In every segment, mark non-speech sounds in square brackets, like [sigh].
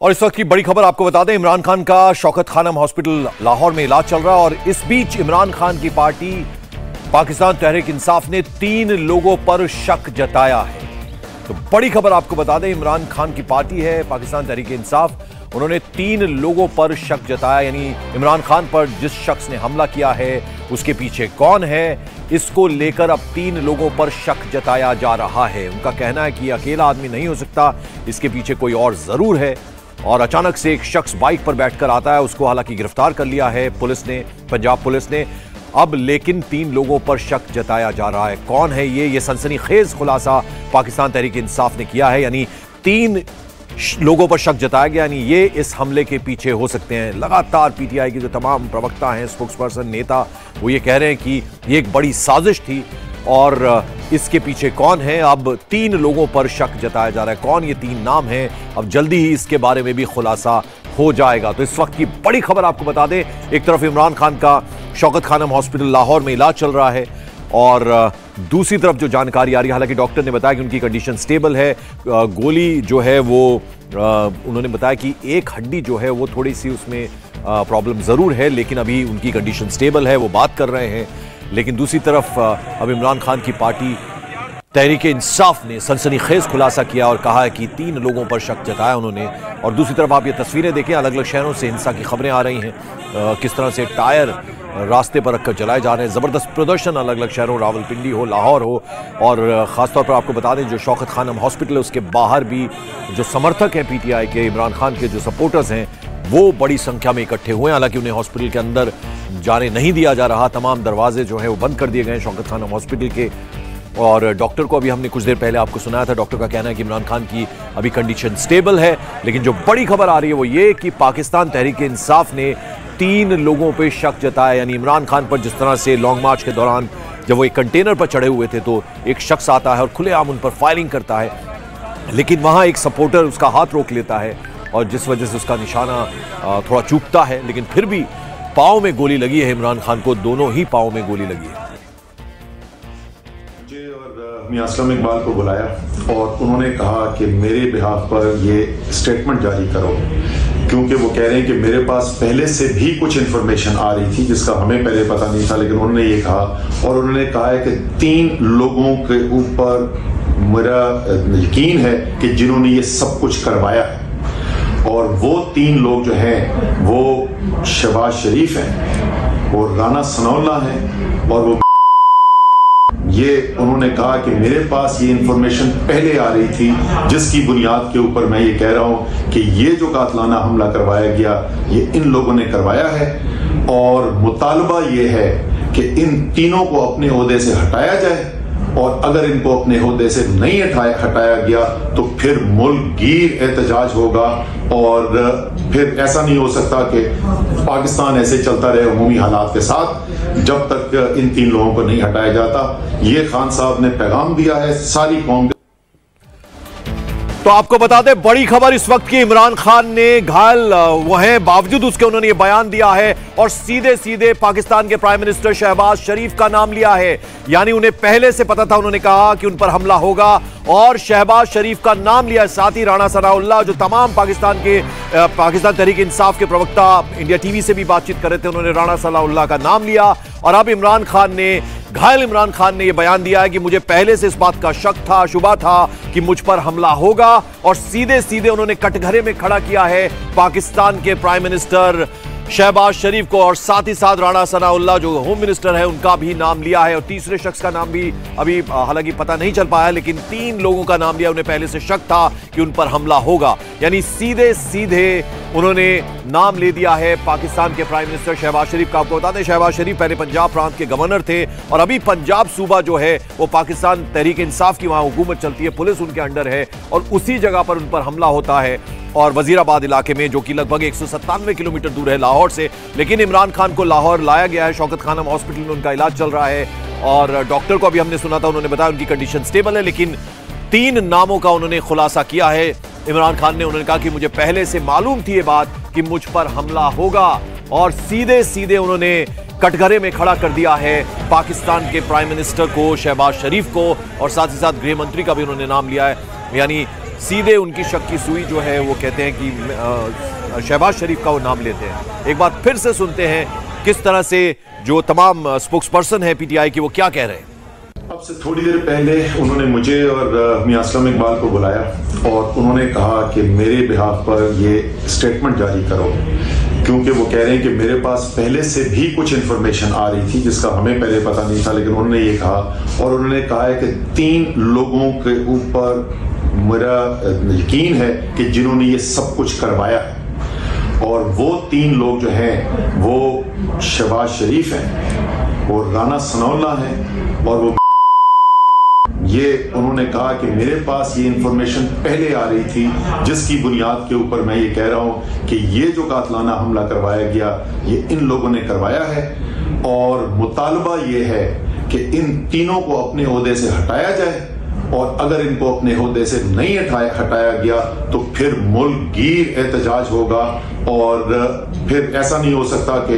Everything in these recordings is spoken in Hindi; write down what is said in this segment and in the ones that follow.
और इस वक्त की बड़ी खबर आपको बता दें, इमरान खान का शौकत खानम हॉस्पिटल लाहौर में इलाज चल रहा है और इस बीच इमरान खान की पार्टी पाकिस्तान तहरीक इंसाफ ने तीन लोगों पर शक जताया है। तो बड़ी खबर आपको बता दें, इमरान खान की पार्टी है पाकिस्तान तहरीक इंसाफ। उन्होंने तीन लोगों पर शक जताया, यानी इमरान खान पर जिस शख्स ने हमला किया है, उसके पीछे कौन है, इसको लेकर अब तीन लोगों पर शक जताया जा रहा है। उनका कहना है कि अकेला आदमी नहीं हो सकता, इसके पीछे कोई और ज़रूर है। और अचानक से एक शख्स बाइक पर बैठकर आता है, उसको हालाँकि गिरफ़्तार कर लिया है पुलिस ने, पंजाब पुलिस ने। अब लेकिन तीन लोगों पर शक जताया जा रहा है। कौन है ये? ये सनसनीखेज खुलासा पाकिस्तान तहरीक इंसाफ ने किया है। यानी तीन लोगों पर शक जताया गया। यानी ये इस हमले के पीछे हो सकते हैं। लगातार पीटीआई के जो तमाम प्रवक्ता हैं स्पोक्स पर्सन नेता, वो ये कह रहे हैं कि ये एक बड़ी साजिश थी। और इसके पीछे कौन है? अब तीन लोगों पर शक जताया जा रहा है। कौन ये तीन नाम हैं? अब जल्दी ही इसके बारे में भी खुलासा हो जाएगा। तो इस वक्त की बड़ी खबर आपको बता दें, एक तरफ़ इमरान खान का शौकत खानम हॉस्पिटल लाहौर में इलाज चल रहा है और दूसरी तरफ़ जो जानकारी आ रही है, हालाँकि डॉक्टर ने बताया कि उनकी कंडीशन स्टेबल है। गोली जो है वो उन्होंने बताया कि एक हड्डी जो है वो थोड़ी सी उसमें प्रॉब्लम ज़रूर है, लेकिन अभी उनकी कंडीशन स्टेबल है, वो बात कर रहे हैं। लेकिन दूसरी तरफ़ अब इमरान खान की पार्टी तहरीक इंसाफ ने सनसनीखेज खुलासा किया और कहा है कि तीन लोगों पर शक जताया उन्होंने। और दूसरी तरफ़ आप ये तस्वीरें देखें अलग अलग शहरों से हिंसा की खबरें आ रही हैं। किस तरह से टायर रास्ते पर रखकर चलाए जा रहे हैं। ज़बरदस्त प्रदर्शन अलग अलग शहरों, रावलपिंडी हो, लाहौर हो। और ख़ासतौर पर आपको बता दें, जो शौकत खानम हॉस्पिटल है, उसके बाहर भी जो समर्थक हैं पीटीआई के, इमरान खान के जो सपोर्टर्स हैं, वो बड़ी संख्या में इकट्ठे हुए हैं। हालाँकि उन्हें हॉस्पिटल के अंदर जाने नहीं दिया जा रहा। तमाम दरवाजे जो है वो बंद कर दिए गए शौकत खानम हॉस्पिटल के। और डॉक्टर को अभी हमने कुछ देर पहले आपको सुनाया था, डॉक्टर का कहना है कि इमरान खान की अभी कंडीशन स्टेबल है, लेकिन जो बड़ी खबर आ रही है वो ये कि पाकिस्तान तहरीक इंसाफ ने तीन लोगों पर शक जताया। यानी इमरान खान पर जिस तरह से लॉन्ग मार्च के दौरान जब वो एक कंटेनर पर चढ़े हुए थे तो एक शख्स आता है और खुलेआम उन पर फायरिंग करता है। लेकिन वहाँ एक सपोर्टर उसका हाथ रोक लेता है और जिस वजह से उसका निशाना थोड़ा चूकता है, लेकिन फिर भी पाँव में गोली लगी है, इमरान खान को दोनों ही पाँव में गोली लगी है। मुझे और इकबाल को बुलाया और उन्होंने कहा कि मेरे बिहाफ पर ये स्टेटमेंट जारी करो, क्योंकि वो कह रहे हैं कि मेरे पास पहले से भी कुछ इन्फॉर्मेशन आ रही थी जिसका हमें पहले पता नहीं था, लेकिन उन्होंने ये कहा और उन्होंने कहा है कि तीन लोगों के ऊपर मेरा यकीन है कि जिन्होंने ये सब कुछ करवाया है। और वो तीन लोग जो हैं वो शहबाज शरीफ हैं, वो राना सनौल्ला हैं और वो ये उन्होंने कहा कि मेरे पास ये इंफॉर्मेशन पहले आ रही थी, जिसकी बुनियाद के ऊपर मैं ये कह रहा हूँ कि ये जो कातलाना हमला करवाया गया, ये इन लोगों ने करवाया है। और मुतालबा ये है कि इन तीनों को अपने अहदे से हटाया जाए और अगर इनको अपने अहदे से नहीं हटाया हटाया गया तो फिर मुल्क गिर एहतजाज होगा। और, फिर ऐसा नहीं हो सकता कि पाकिस्तान ऐसे चलता रहे अमूमी हालात के साथ, जब तक, इन तीन लोगों को नहीं हटाया जाता। ये खान साहब ने पैगाम दिया है, सारी कौम तो आपको बता दें, बड़ी खबर इस वक्त की, इमरान खान ने घायल वो हैं। बावजूद उसके उन्होंने ये बयान दिया है और सीधे सीधे पाकिस्तान के प्राइम मिनिस्टर शहबाज शरीफ का नाम लिया है। यानी उन्हें पहले से पता था, उन्होंने कहा कि उन पर हमला होगा और शहबाज शरीफ का नाम लिया साथ ही राणा सनाउल्ला जो तमाम पाकिस्तान के पाकिस्तान तहरीक इंसाफ के प्रवक्ता, इंडिया टीवी से भी बातचीत कर रहे थे, उन्होंने राणा सलाउल्ला का नाम लिया और अब इमरान खान ने घायल इमरान खान ने यह बयान दिया है कि मुझे पहले से इस बात का शक था, शुबा था कि मुझ पर हमला होगा और सीधे सीधे उन्होंने कटघरे में खड़ा किया है पाकिस्तान के प्राइम मिनिस्टर शहबाज शरीफ को और साथ ही साथ राणा सनाउल्ला जो होम मिनिस्टर है, उनका भी नाम लिया है और तीसरे शख्स का नाम भी अभी हालाँकि पता नहीं चल पाया, लेकिन तीन लोगों का नाम लिया, उन्हें पहले से शक था कि उन पर हमला होगा। यानी सीधे सीधे उन्होंने नाम ले दिया है पाकिस्तान के प्राइम मिनिस्टर शहबाज शरीफ का। आपको बता दें शहबाज शरीफ पहले पंजाब प्रांत के गवर्नर थे और अभी पंजाब सूबा जो है, वो पाकिस्तान तहरीक इंसाफ की वहाँ हुकूमत चलती है, पुलिस उनके अंडर है और उसी जगह पर उन पर हमला होता है। और वजीराबाद इलाके में, जो कि लगभग एक सौ सत्तानवे किलोमीटर दूर है लाहौर से, लेकिन इमरान खान को लाहौर लाया गया है। शौकत खानम हॉस्पिटल में उनका इलाज चल रहा है और डॉक्टर को अभी हमने सुना था, उन्होंने बताया उनकी कंडीशन स्टेबल है, लेकिन तीन नामों का उन्होंने खुलासा किया है। इमरान खान ने उन्होंने कहा कि मुझे पहले से मालूम थी ये बात कि मुझ पर हमला होगा और सीधे सीधे उन्होंने कटघरे में खड़ा कर दिया है। पाकिस्तान के प्राइम मिनिस्टर को, शहबाज शरीफ को और साथ ही साथ गृह मंत्री का भी उन्होंने नाम लिया है। यानी सीधे उनकी शक की सुई जो है, वो कहते हैं कि शहबाज शरीफ का वो नाम लेते हैं। एक बार फिर से सुनते हैं किस तरह से जो तमाम स्पोक्स पर्सन है पीटीआई की, वो क्या कह रहे हैं। अब से थोड़ी देर पहले उन्होंने मुझे और मियाँ इकबाल को बुलाया और उन्होंने कहा कि मेरे बिहाफ पर ये स्टेटमेंट जारी करो, क्योंकि वो कह रहे हैं कि मेरे पास पहले से भी कुछ इन्फॉर्मेशन आ रही थी जिसका हमें पहले पता नहीं था, लेकिन उन्होंने ये कहा और उन्होंने कहा है कि तीन लोगों के ऊपर मेरा यकीन है कि जिन्होंने ये सब कुछ करवाया है। और वो तीन लोग जो हैं, वो शहबाज शरीफ हैं और राना सनौल्ला हैं और वो ये उन्होंने कहा कि मेरे पास ये इंफॉर्मेशन पहले आ रही थी, जिसकी बुनियाद के ऊपर मैं ये कह रहा हूँ कि ये जो कातलाना हमला करवाया गया, ये इन लोगों ने करवाया है। और मुतालबा ये है कि इन तीनों को अपने अहदे से हटाया जाए, और अगर इनको अपने अहदे से नहीं हटाया हटाया गया तो फिर मुल्क गिर एहतजाज होगा। और फिर ऐसा नहीं हो सकता कि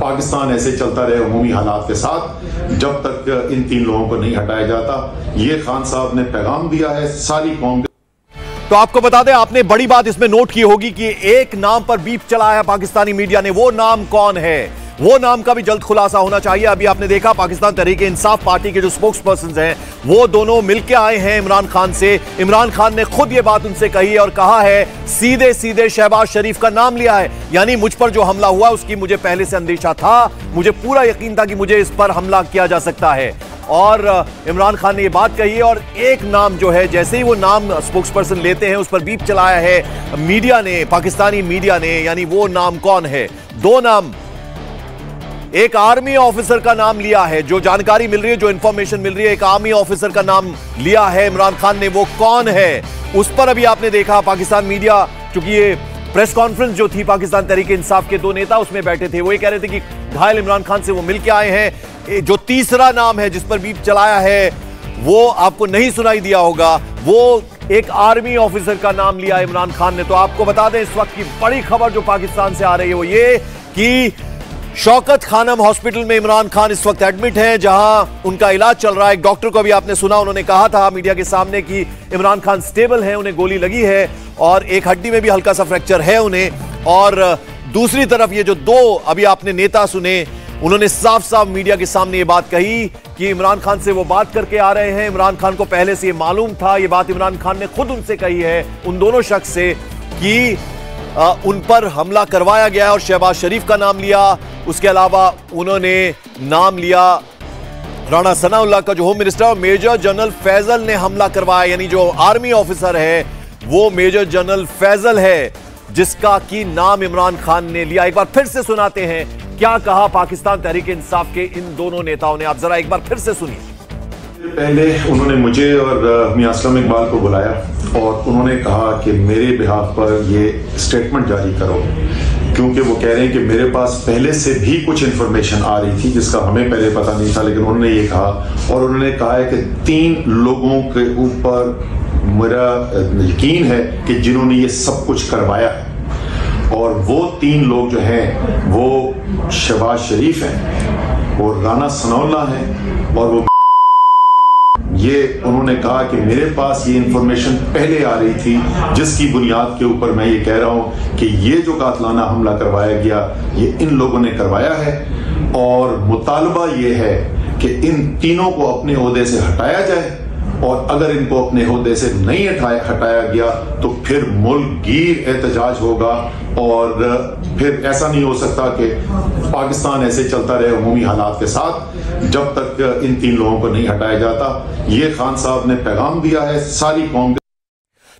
पाकिस्तान ऐसे चलता रहे अमूमी हालात के साथ। जब तक इन तीन लोगों को नहीं हटाया जाता। ये खान साहब ने पैगाम दिया है, सारी कौम तो आपको बता दें, आपने बड़ी बात इसमें नोट की होगी कि एक नाम पर बीप चलाया पाकिस्तानी मीडिया ने। वो नाम कौन है? वो नाम का भी जल्द खुलासा होना चाहिए। अभी आपने देखा पाकिस्तान तरीके इंसाफ पार्टी के जो स्पोक्स पर्सन हैं, वो दोनों मिलकर आए हैं इमरान खान से। इमरान खान ने खुद ये बात उनसे कही और कहा है सीधे सीधे शहबाज शरीफ का नाम लिया है। यानी मुझ पर जो हमला हुआ, उसकी मुझे पहले से अंदेशा था। मुझे पूरा यकीन था कि मुझे इस पर हमला किया जा सकता है। और इमरान खान ने ये बात कही और एक नाम जो है, जैसे ही वो नाम स्पोक्स पर्सन लेते हैं, उस पर बीप चलाया है। मीडिया ने, पाकिस्तानी मीडिया ने, यानी वो नाम कौन है? दो नाम। एक आर्मी ऑफिसर का नाम लिया है। जो जानकारी मिल रही है, जो इंफॉर्मेशन मिल रही है, एक आर्मी ऑफिसर का नाम लिया है। इमरान खान ने, वो कौन है? उस पर अभी आपने देखा, पाकिस्तान मीडिया, चूँकि ये प्रेस कॉन्फ्रेंस जो थी, पाकिस्तान तरीके इंसाफ के दो नेता उसमें बैठे थे, वो ये कह रहे थे कि घायल इमरान खान से वो मिलकर आए हैं। जो तीसरा नाम है, जिस पर बीप चलाया है, वो आपको नहीं सुनाई दिया होगा। वो एक आर्मी ऑफिसर का नाम लिया इमरान खान ने। तो आपको बता दें, इस वक्त की बड़ी खबर जो पाकिस्तान से आ रही है, वो ये कि शौकत खानम हॉस्पिटल में इमरान खान इस वक्त एडमिट हैं, जहाँ उनका इलाज चल रहा है। एक डॉक्टर को भी आपने सुना, उन्होंने कहा था मीडिया के सामने कि इमरान खान स्टेबल हैं, उन्हें गोली लगी है और एक हड्डी में भी हल्का सा फ्रैक्चर है उन्हें। और दूसरी तरफ़ ये जो दो अभी आपने नेता सुने, उन्होंने साफ़ साफ़ मीडिया के सामने ये बात कही कि इमरान खान से वो बात करके आ रहे हैं। इमरान खान को पहले से ये मालूम था, ये बात इमरान खान ने खुद उनसे कही है, उन दोनों शख्स से, कि आ, उन पर हमला करवाया गया और शहबाज शरीफ का नाम लिया। उसके अलावा उन्होंने नाम लिया राणा सनाउल्ला का जो होम मिनिस्टर और मेजर जनरल फैजल ने हमला करवाया। यानी जो आर्मी ऑफिसर है वो मेजर जनरल फैजल है जिसका की नाम इमरान खान ने लिया। एक बार फिर से सुनाते हैं क्या कहा पाकिस्तान तहरीक इंसाफ के इन दोनों नेताओं ने? आप जरा एक बार फिर से सुनिए। पहले उन्होंने मुझे और मियाँ असलम इकबाल को बुलाया और उन्होंने कहा कि मेरे बिहाफ पर ये स्टेटमेंट जारी करो, क्योंकि वो कह रहे हैं कि मेरे पास पहले से भी कुछ इन्फॉर्मेशन आ रही थी जिसका हमें पहले पता नहीं था, लेकिन उन्होंने ये कहा और उन्होंने कहा है कि तीन लोगों के ऊपर मेरा यकीन है कि जिन्होंने ये सब कुछ करवाया और वो तीन लोग जो हैं, वो शहबाज शरीफ हैं, वो राना सनौल्ला हैं और वो ये उन्होंने कहा कि मेरे पास ये इंफॉर्मेशन पहले आ रही थी, जिसकी बुनियाद के ऊपर मैं ये कह रहा हूँ कि ये जो कातलाना हमला करवाया गया, ये इन लोगों ने करवाया है। और मुतालबा ये है कि इन तीनों को अपने अहदे से हटाया जाए। और अगर इनको अपने अहदे से नहीं हटाया हटाया गया तो फिर मुल्क गिर एहतजाज होगा और फिर ऐसा नहीं हो सकता कि पाकिस्तान ऐसे चलता रहे अमूमी हालात के साथ, जब तक इन तीन लोगों को नहीं हटाया जाता। ये खान साहब ने पैगाम दिया है, सारी कौम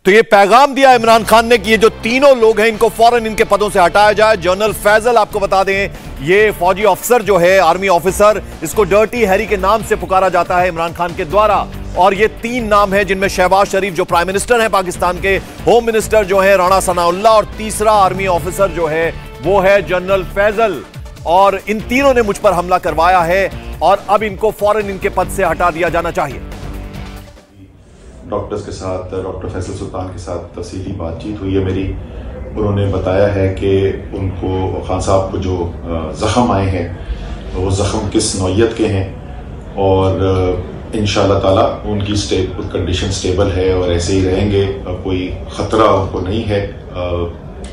तो ये पैगाम दिया इमरान खान ने कि ये जो तीनों लोग हैं, इनको फ़ौरन इनके पदों से हटाया जाए। जनरल फैजल आपको बता दें ये फौजी ऑफिसर जो है, आर्मी ऑफिसर, इसको डर्टी हैरी के नाम से पुकारा जाता है इमरान खान के द्वारा। और ये तीन नाम है जिनमें शहबाज शरीफ जो प्राइम मिनिस्टर हैं पाकिस्तान के, होम मिनिस्टर जो है राणा सनाउल्ला और तीसरा आर्मी ऑफिसर जो है, वो है जनरल फैजल। और इन तीनों ने मुझ पर हमला करवाया है और अब इनको फ़ौरन इनके पद से हटा दिया जाना चाहिए। डॉक्टर्स के साथ, डॉक्टर फैसल सुल्तान के साथ तफसीली बातचीत हुई है मेरी। उन्होंने बताया है कि उनको खान साहब को जो ज़ख़म आए हैं वो ज़ख़म किस नौीयत के हैं और इन ताला उनकी स्टेब, कंडीशन स्टेबल है और ऐसे ही रहेंगे। कोई ख़तरा उनको नहीं है।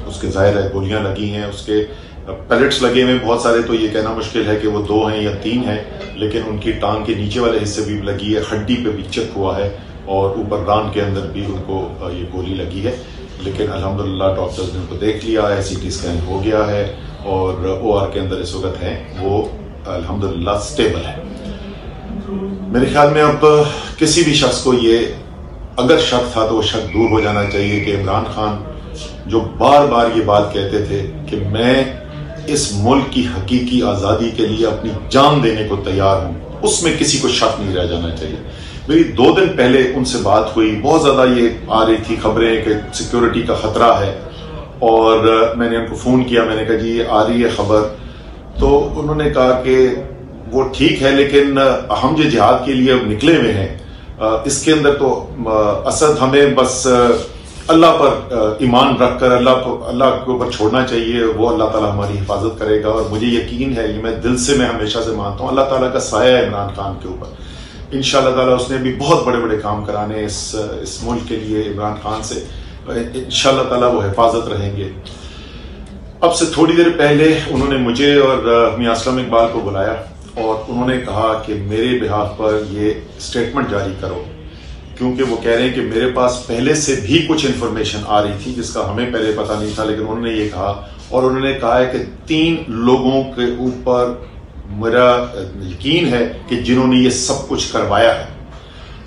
उसके ज़ाहिर है गोलियाँ लगी हैं उसके पैलेट्स लगे हुए बहुत सारे तो ये कहना मुश्किल है कि वो दो हैं या तीन हैं लेकिन उनकी टांग के नीचे वाले हिस्से भी लगी है हड्डी पे भी चेक हुआ है और ऊपर रान के अंदर भी उनको ये गोली लगी है। लेकिन अल्हम्दुलिल्लाह डॉक्टर्स ने उनको देख लिया है सीटी स्कैन हो गया है और ओ के अंदर इस वक्त है, वो अल्हम्दुलिल्लाह स्टेबल है। मेरे ख्याल में अब किसी भी शख्स को ये, अगर शक था तो वो शक दूर हो जाना चाहिए कि इमरान खान जो बार बार ये बात कहते थे कि मैं इस मुल्क की हकीकी आज़ादी के लिए अपनी जान देने को तैयार हूँ, उसमें किसी को शक नहीं रह जाना चाहिए। मेरी दो दिन पहले उनसे बात हुई। बहुत ज़्यादा ये आ रही थी खबरें कि सिक्योरिटी का खतरा है। और मैंने उनको फ़ोन किया। मैंने कहा, जी आ रही है खबर। तो उन्होंने कहा कि वो ठीक है, लेकिन हम जो जिहाद के लिए अब निकले हुए हैं इसके अंदर तो असद हमें बस अल्लाह पर ईमान रखकर, अल्लाह को, अल्लाह के ऊपर छोड़ना चाहिए। वो अल्लाह ताला हमारी हिफाजत करेगा। और मुझे यकीन है, ये मैं दिल से, मैं हमेशा से मानता हूँ, अल्लाह ताला का साया है इमरान खान के ऊपर। इन ताला उसने भी बहुत बड़े बड़े काम कराने इस इस मुल्क के लिए, इमरान खान से। इन ताला वो हिफाजत रहेंगे। अब से थोड़ी देर पहले उन्होंने मुझे और मियाँ असलम इकबाल को बुलाया और उन्होंने कहा कि मेरे बिहाफ पर ये स्टेटमेंट जारी करो। क्योंकि वो कह रहे हैं कि मेरे पास पहले से भी कुछ इंफॉर्मेशन आ रही थी जिसका हमें पहले पता नहीं था, लेकिन उन्होंने ये कहा और उन्होंने कहा है कि तीन लोगों के ऊपर मेरा यकीन है कि जिन्होंने ये सब कुछ करवाया है,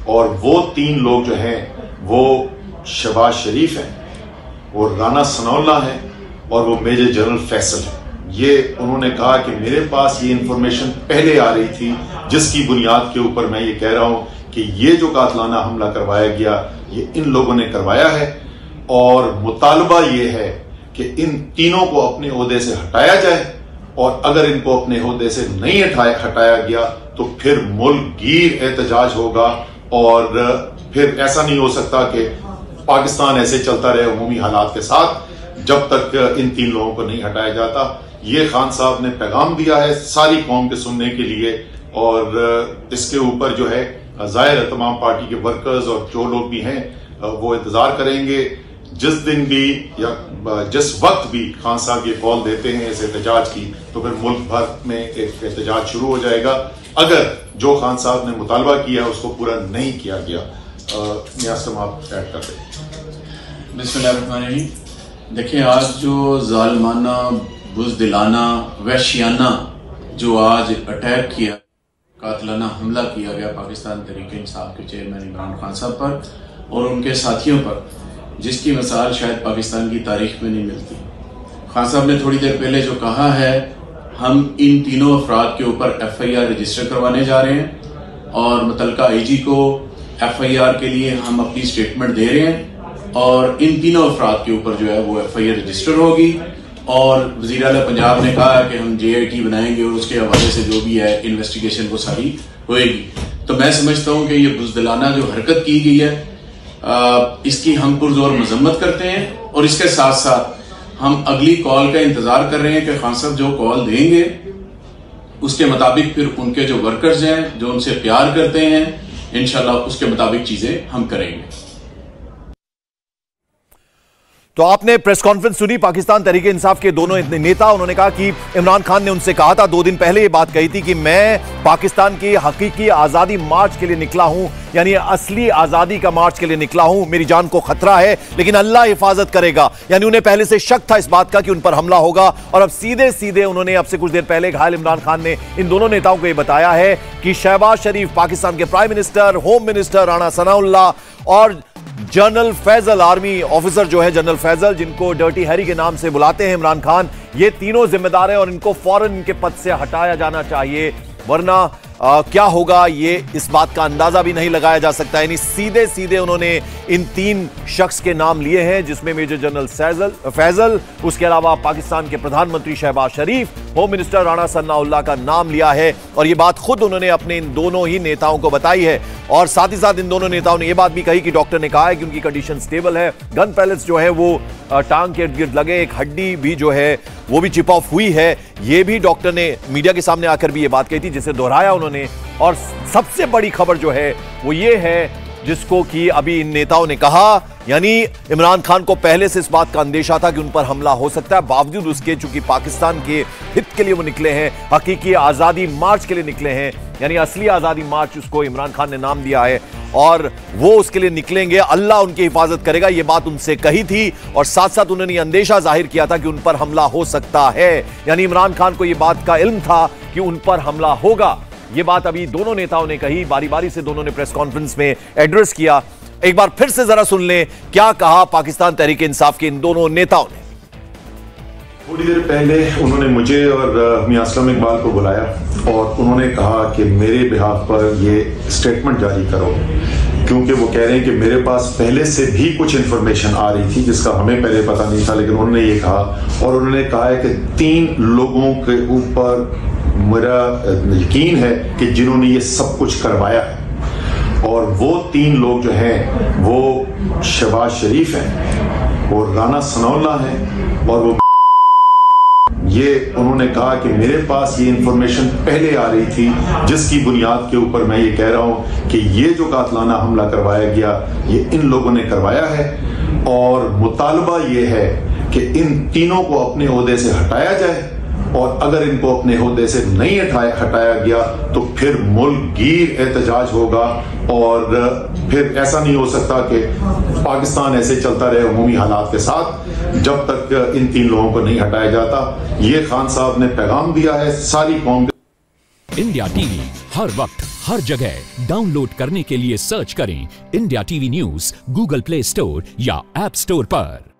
और वो तीन लोग जो हैं, वो शबाज शरीफ हैं, वो राना सनौल्ला हैं, और वो मेजर जनरल फैसल है। ये उन्होंने कहा कि मेरे पास ये इंफॉर्मेशन पहले आ रही थी, जिसकी बुनियाद के ऊपर मैं ये कह रहा हूँ कि ये जो कातलाना हमला करवाया गया, ये इन लोगों ने करवाया है, और मुतालबा ये है कि इन तीनों को अपने अहदे से हटाया जाए और अगर इनको अपने अहदे से नहीं हटाया हटाया गया तो फिर मुल्क गिर एहतजाज होगा और फिर ऐसा नहीं हो सकता कि पाकिस्तान ऐसे चलता रहे अमूमी हालात के साथ, जब तक इन तीन लोगों को नहीं हटाया जाता। ये खान साहब ने पैगाम दिया है सारी कौम के सुनने के लिए और इसके ऊपर जो है, ज़ाहिर तमाम पार्टी के वर्कर्स और जो लोग भी हैं वो इंतज़ार करेंगे। जिस दिन भी या जिस वक्त भी खान साहब ये कॉल देते हैं इस एहतजाज की तो फिर मुल्क भर में एक एहतजाज शुरू हो जाएगा। अगर जो खान साहब ने मुतालबा किया, उसको पूरा नहीं किया गया न्यासम आप ऐड कर दें। देखिए, आज जो जालमाना, बुजदिलाना वैशियाना जो आज अटैक किया, कातलाना हमला किया गया पाकिस्तान तरीके इंसाफ के चेयरमैन इमरान खान साहब पर और उनके साथियों पर जिसकी मिसाल शायद पाकिस्तान की तारीख में नहीं मिलती। खान साहब ने थोड़ी देर पहले जो कहा है, हम इन तीनों अफराद के ऊपर एफ़ आई आर रजिस्टर करवाने जा रहे हैं और मुतल आई जी को एफ़ आई आर के लिए हम अपनी स्टेटमेंट दे रहे हैं और इन तीनों अफराद के ऊपर जो है वो एफ़ आई आर रजिस्टर होगी और वज़ीर अल पंजाब ने कहा कि हम जे आई टी बनाएँगे और उसके हवाले से जो भी है इन्वेस्टिगेशन वो सारी होएगी। तो मैं समझता हूँ कि ये बुजदलाना जो हरकत की गई है इसकी हम पुरजोर मजम्मत करते हैं और इसके साथ साथ हम अगली कॉल का इंतज़ार कर रहे हैं कि खान साहब जो कॉल देंगे, उसके मुताबिक फिर उनके जो वर्कर्स हैं, जो उनसे प्यार करते हैं इनशाला उसके मुताबिक चीज़ें हम करेंगे। तो आपने प्रेस कॉन्फ्रेंस सुनी, पाकिस्तान तरीके इंसाफ के दोनों नेता, उन्होंने कहा कि इमरान खान ने उनसे कहा था, दो दिन पहले ये बात कही थी कि मैं पाकिस्तान की हकीकी आज़ादी मार्च के लिए निकला हूँ, यानी असली आज़ादी का मार्च के लिए निकला हूँ, मेरी जान को खतरा है, लेकिन अल्लाह हिफाजत करेगा। यानी उन्हें पहले से शक था इस बात का कि उन पर हमला होगा, और अब सीधे सीधे उन्होंने, अब से कुछ देर पहले घायल इमरान खान ने इन दोनों नेताओं को यह बताया है कि शहबाज शरीफ, पाकिस्तान के prime minister, home minister Rana Sanaullah और जनरल फैजल, आर्मी ऑफिसर जो है जनरल फैजल, जिनको डर्टी हैरी के नाम से बुलाते हैं इमरान खान, ये तीनों जिम्मेदार हैं और इनको फ़ौरन इनके पद से हटाया जाना चाहिए, वरना आ, क्या होगा? ये इस बात का अंदाज़ा भी नहीं लगाया जा सकता। यानी सीधे सीधे उन्होंने इन तीन शख्स के नाम लिए हैं जिसमें मेजर जनरल फैजल फैजल उसके अलावा पाकिस्तान के प्रधानमंत्री शहबाज शरीफ होम मिनिस्टर राणा सन्नाउल्ला का नाम लिया है। और ये बात खुद उन्होंने अपने इन दोनों ही नेताओं को बताई है। और साथ ही साथ इन दोनों नेताओं ने यह बात भी कही कि डॉक्टर ने कहा है कि उनकी कंडीशन स्टेबल है। गन पैलेस जो है वो टांग के इर्द गिर्द लगे एक हड्डी भी जो है वो भी चिप ऑफ़ हुई है। ये भी डॉक्टर ने मीडिया के सामने आकर भी ये बात कही थी जिसे दोहराया उन्होंने। ने। और सबसे बड़ी खबर जो है, वो ये है, जिसको कि अभी इन नेताओं ने कहा, यानी इमरान खान को पहले से इस बात का अंदेशा था कि उन पर हमला हो सकता है। बावजूद उसके, चूँकि पाकिस्तान के हित के लिए वो निकले हैं, हकीकी आज़ादी मार्च के लिए निकले हैं, यानी असली आज़ादी मार्च उसको इमरान खान ने नाम दिया है, और वो उसके लिए निकलेंगे, अल्लाह उनकी हिफाजत करेगा, ये बात उनसे कही थी, और साथ साथ उन्होंने अंदेशा ज़ाहिर किया था कि उन पर हमला हो सकता है। यानी इमरान खान को यह बात का इल्म था कि उन पर हमला होगा। ये बात अभी दोनों नेताओं ने कही बारी बारी से दोनों ने प्रेस कॉन्फ्रेंस में एड्रेस किया। एक बार फिर से जरा सुन लें, क्या कहा पाकिस्तान तहरीक इंसाफ के इन दोनों नेताओं ने? थोड़ी देर पहले उन्होंने मुझे और मियाँ असलम इकबाल को बुलाया और उन्होंने कहा कि मेरे बिहाफ पर ये स्टेटमेंट जारी करो, क्योंकि वो कह रहे हैं कि मेरे पास पहले से भी कुछ इन्फॉर्मेशन आ रही थी जिसका हमें पहले पता नहीं था, लेकिन उन्होंने ये कहा और उन्होंने कहा है कि तीन लोगों के ऊपर मेरा यकीन है कि जिन्होंने ये सब कुछ करवाया है, और वो तीन लोग जो हैं, वो शबाज शरीफ हैं, वो राना सनौल्ला हैं, और वो [laughs] ये उन्होंने कहा कि मेरे पास ये इंफॉर्मेशन पहले आ रही थी, जिसकी बुनियाद के ऊपर मैं ये कह रहा हूँ कि ये जो कातलाना हमला करवाया गया, ये इन लोगों ने करवाया है, और मुतालबा ये है कि इन तीनों को अपने अहदे से हटाया जाए और अगर इनको अपने अहदे से नहीं हटाया हटाया गया तो फिर मुल्क गिर एहतजाज होगा। और फिर ऐसा नहीं हो सकता कि पाकिस्तान ऐसे चलता रहे अमूमी हालात के साथ, जब तक इन तीन लोगों को नहीं हटाया जाता। ये खान साहब ने पैगाम दिया है, सारी कौम इंडिया टीवी, हर वक्त, हर जगह। डाउनलोड करने के लिए सर्च करें India TV news, Google Play Store या एप स्टोर पर।